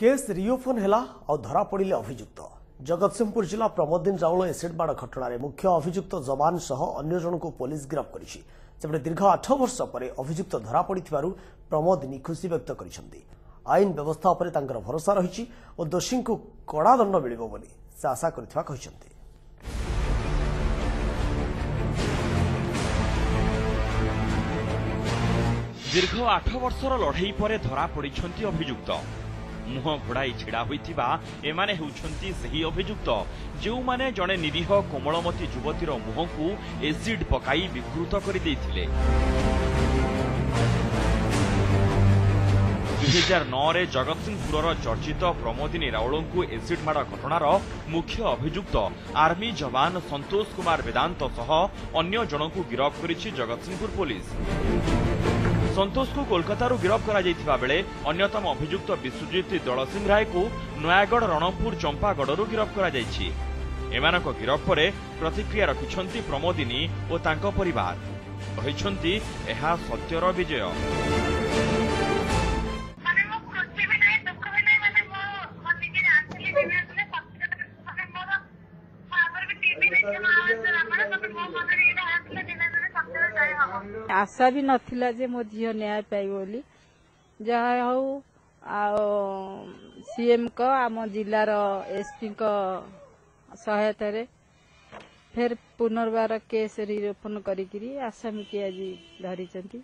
Case reopen ହେଲା ଆଉ ଧରାପଡ଼ିଲେ ଅଭିଯୁକ୍ତ। ଜଗତସିଂହପୁର ଜିଲ୍ଲା ପ୍ରମୋଦିନ ଚାଉଳ ଏସିଡ୍ ମାଡ଼ ଘଟଣାରେ ମୁଖ୍ୟ ଅଭିଯୁକ୍ତ ଯବାନ ସହ ଅନ୍ୟ ଜଣଙ୍କୁ ପୋଲିସ ଗିରଫ କରିଛି। ସେପଟେ ଦୀର୍ଘ ଆଠ ବର୍ଷ ପରେ ଅଭିଯୁକ୍ତ ଧରାପଡ଼ିଥିବାରୁ ପ୍ରମୋଦିନୀ ଖୁସି ବ୍ୟକ୍ତ କରିଛନ୍ତି। ଆଇନ ବ୍ୟବସ୍ଥା ଉପରେ ତାଙ୍କର ଭରସା ରହିଛି ଓ ଦୋଷୀଙ୍କୁ କଡ଼ା ଦଣ୍ଡ ମିଳିବ ବୋଲି ସେ ଆଶା କରିଥିବା କହିଛନ୍ତି। ଦୀର୍ଘ ଆଠ ବର୍ଷର ଲଢ଼େଇ ପରେ ଧରା ଅଭିଯୁକ୍ତ। ମୁହଁ ଘୋଡ଼ାଇ ଛିଡ଼ା ହୋଇଥିବା ଏମାନେ ହେଉଛନ୍ତି ସେହି ଅଭିଯୁକ୍ତ ଯେଉଁମାନେ ଜଣେ ନିରୀହ କୋମଳମତୀ ଯୁବତୀର ମୁହଁକୁ ଏସିଡ୍ ପକାଇ ବିକୃତ କରିଦେଇଥିଲେ ଦୁଇହଜାର ନଅରେ ଜଗତସିଂହପୁରର ଚର୍ଚ୍ଚିତ ପ୍ରମୋଦିନୀ ରାଉଳଙ୍କୁ ଏସିଡ୍ ମାଡ଼ ଘଟଣାର ମୁଖ୍ୟ ଅଭିଯୁକ୍ତ ଆର୍ମି ଯବାନ ସନ୍ତୋଷ କୁମାର ବେଦାନ୍ତ ସହ ଅନ୍ୟ ଜଣଙ୍କୁ ଗିରଫ କରିଛି ଜଗତସିଂହପୁର ପୋଲିସ ସନ୍ତୋଷକୁ କୋଲକାତାରୁ ଗିରଫ କରାଯାଇଥିବା ବେଳେ ଅନ୍ୟତମ ଅଭିଯୁକ୍ତ ବିଶ୍ୱଜିତ ଦଳସିଂହ ରାୟକୁ ନୟାଗଡ଼ ରଣପୁର ଚମ୍ପାଗଡ଼ରୁ ଗିରଫ କରାଯାଇଛି। ଏମାନଙ୍କ ଗିରଫ ପରେ ପ୍ରତିକ୍ରିୟା ରଖିଛନ୍ତି ପ୍ରମୋଦିନୀ ଓ ତାଙ୍କ ପରିବାର। କହିଛନ୍ତି ଏହା ସତ୍ୟର ବିଜୟ। ମାନେ ଆଶା ବି ନଥିଲା ଯେ ମୋ ଝିଅ ନ୍ୟାୟ ପାଇବ ବୋଲି। ଯାହା ହଉ ଆଉ ସିଏମଙ୍କ ଆମ ଜିଲ୍ଲାର ଏସପିଙ୍କ ସହାୟତାରେ ଫେର ପୁନର୍ବାର କେସ୍ ରିଓପନ କରିକିରି ଆସାମୀକି ଆଜି ଧରିଛନ୍ତି।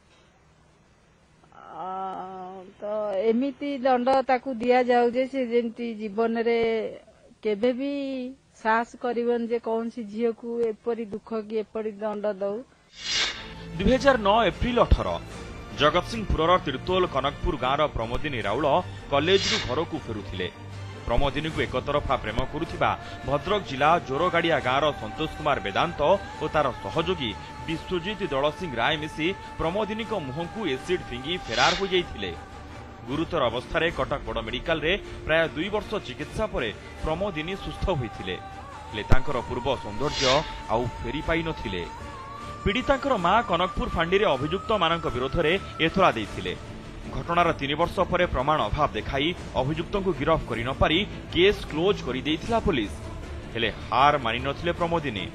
ତ ଏମିତି ଦଣ୍ଡ ତାକୁ ଦିଆଯାଉ ଯେ ସେ ଯେମିତି ଜୀବନରେ କେବେ ବି ସାହସ କରିବନି ଯେ କୌଣସି ଝିଅକୁ ଏପରି ଦୁଃଖ କି ଏପରି ଦଣ୍ଡ ଦଉ। ଦୁଇହଜାର ନଅ ଏପ୍ରିଲ ଅଠର। ଜଗତସିଂହପୁରର ତିର୍ତ୍ତୋଲ କନକପୁର ଗାଁର ପ୍ରମୋଦିନୀ ରାଉଳ କଲେଜରୁ ଘରକୁ ଫେରୁଥିଲେ। ପ୍ରମୋଦିନୀକୁ ଏକତରଫା ପ୍ରେମ କରୁଥିବା ଭଦ୍ରକ ଜିଲ୍ଲା ଜୋରଗାଡିଆ ଗାଁର ସନ୍ତୋଷ କୁମାର ବେଦାନ୍ତ ଓ ତାର ସହଯୋଗୀ ବିଶ୍ୱଜିତ ଦଳସିଂହ ରାୟ ମିଶି ପ୍ରମୋଦିନୀଙ୍କ ମୁହଁକୁ ଏସିଡ୍ ଫିଙ୍ଗି ଫେରାର ହୋଇଯାଇଥିଲେ। ଗୁରୁତର ଅବସ୍ଥାରେ କଟକ ବଡ଼ ମେଡିକାଲରେ ପ୍ରାୟ ଦୁଇ ବର୍ଷ ଚିକିତ୍ସା ପରେ ପ୍ରମୋଦିନୀ ସୁସ୍ଥ ହୋଇଥିଲେ। ହେଲେ ତାଙ୍କର ପୂର୍ବ ସୌନ୍ଦର୍ଯ୍ୟ ଆଉ ଫେରି ପାଇନଥିଲେ। ପୀଡ଼ିତାଙ୍କର ମା କନକପୁର ଫାଣ୍ଡିରେ ଅଭିଯୁକ୍ତମାନଙ୍କ ବିରୋଧରେ ଏତଲା ଦେଇଥିଲେ ଘଟଣାର ତିନି ବର୍ଷ ପରେ ପ୍ରମାଣ ଅଭାବ ଦେଖାଇ ଅଭିଯୁକ୍ତଙ୍କୁ ଗିରଫ କରିନପାରି କେସ୍ କ୍ଲୋଜ୍ କରିଦେଇଥିଲା ପୋଲିସ ହେଲେ ହାର ମାନିନଥିଲେ ପ୍ରମୋଦିନୀ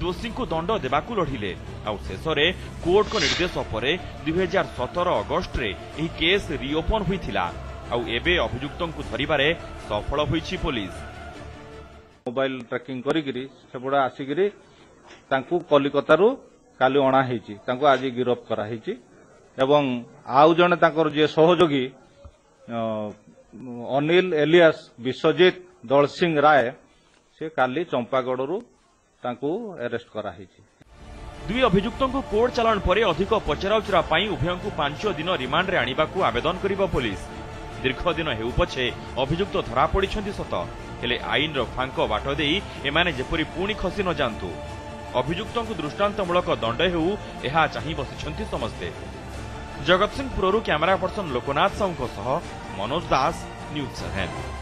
ଦୋଷୀଙ୍କୁ ଦଣ୍ଡ ଦେବାକୁ ଲଢ଼ିଲେ ଆଉ ଶେଷରେ କୋର୍ଟଙ୍କ ନିର୍ଦ୍ଦେଶ ପରେ ଦୁଇହଜାର ସତର ଅଗଷ୍ଟରେ ଏହି କେସ୍ ରିଓପନ୍ ହୋଇଥିଲା ଆଉ ଏବେ ଅଭିଯୁକ୍ତଙ୍କୁ ଧରିବାରେ ସଫଳ ହୋଇଛି ପୋଲିସ ମୋବାଇଲ ଟ୍ରାକିଂ କରିକିରି ସେପଟେ ଆସିକିରି ତାଙ୍କୁ କଲିକତାରୁ କାଲି ଅଣା ହେଇଛି। ତାଙ୍କୁ ଆଜି ଗିରଫ କରାହେଇଛି ଏବଂ ଆଉ ଜଣେ ତାଙ୍କର ଯିଏ ସହଯୋଗୀ ଅ, ଅନିଲ ଏଲିଆସ୍ ବିଶ୍ୱଜିତ ଦଳସିଂହ ରାୟ ସେ କାଲି ଚମ୍ପାଗଡ଼ରୁ ତାଙ୍କୁ ଆରେଷ୍ଟ କରାହେଇଛି। ଦୁଇ ଅଭିଯୁକ୍ତଙ୍କୁ କୋର୍ଟ ଚାଲାଣ ପରେ ଅଧିକ ପଚରାଉଚରା ପାଇଁ ଉଭୟଙ୍କୁ ପାଞ୍ଚ ଦିନ ରିମାଣ୍ଡରେ ଆଣିବାକୁ ଆବେଦନ କରିବ ପୋଲିସ। ଦୀର୍ଘ ଦିନ ହେଉ ପଛେ ଅଭିଯୁକ୍ତ ଧରାପଡ଼ିଛନ୍ତି ସତ ହେଲେ ଆଇନର ଫାଙ୍କ ବାଟ ଦେଇ ଏମାନେ ଯେପରି ପୁଣି ଖସି ନ ଯାଆନ୍ତୁ। ଅଭିଯୁକ୍ତଙ୍କୁ ଦୃଷ୍ଟାନ୍ତମୂଳକ ଦଣ୍ଡ ହେଉ ଏହା ଚାହିଁ ବସିଛନ୍ତି ସମସ୍ତେ। ଜଗତସିଂହପୁରରୁ କ୍ୟାମେରା ପର୍ସନ ଲୋକନାଥ ସାହୁଙ୍କ ସହ ମନୋଜ ଦାସ ନ୍ୟୁଜ୍ ସେଭେନ୍।